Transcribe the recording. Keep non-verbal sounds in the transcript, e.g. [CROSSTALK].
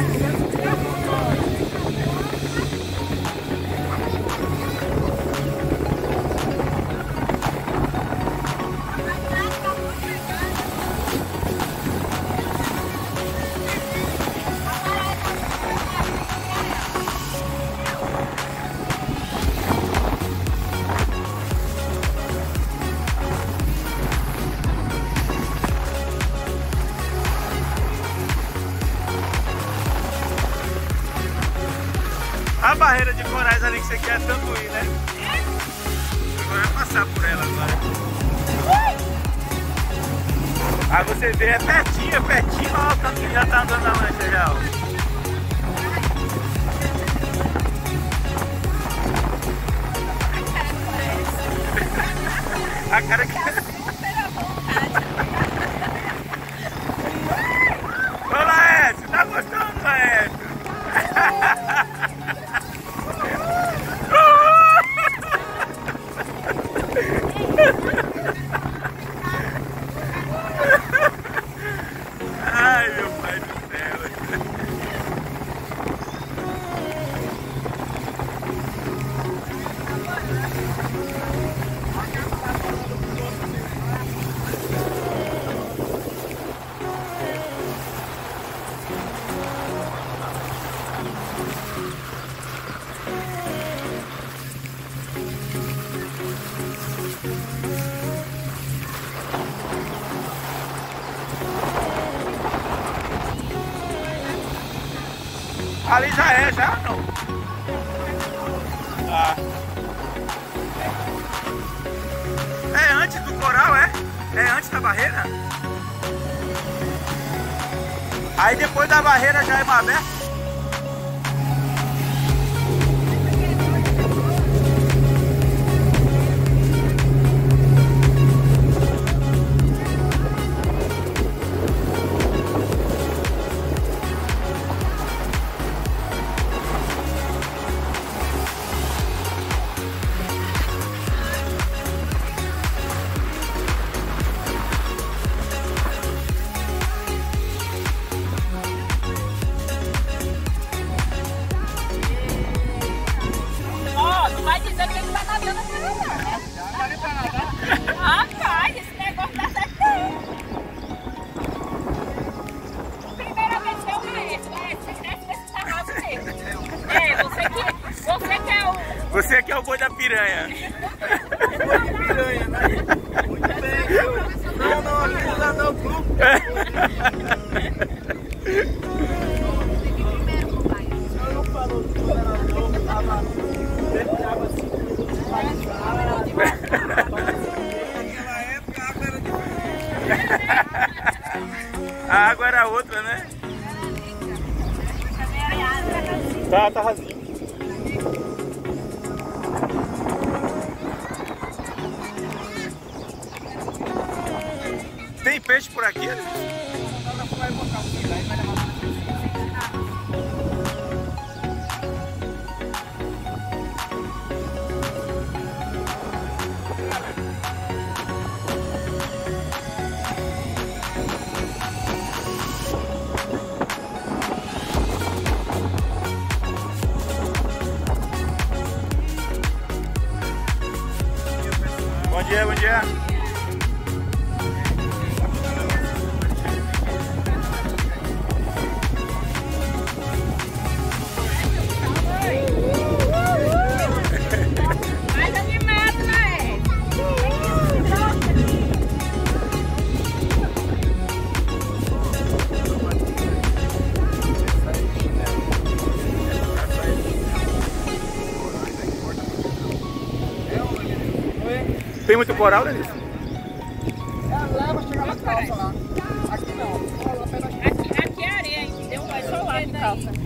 A barreira de corais ali que você quer tanto ir, né? Agora vai passar por ela agora. Aí você vê, é pertinho, é pertinho, olha o tanto que já tá andando na lancha já, ó. A cara que... [LAUGHS] Ali já é, já não? Ah. É antes do coral, é? É antes da barreira? Aí depois da barreira já é mar aberto? Você que é o boi da piranha. Piranha, né? Muito bem? Não, não, aqui não senhor não assim, época a água era diferente. A água era outra, né? Tá, tá rasinho. Tem peixe por aqui? Bom dia, bom dia. Tem muito coral, Denise? Leva, chega na calça lá. Aqui não. Aqui, aqui é areia, entendeu? Vai só lá de calça.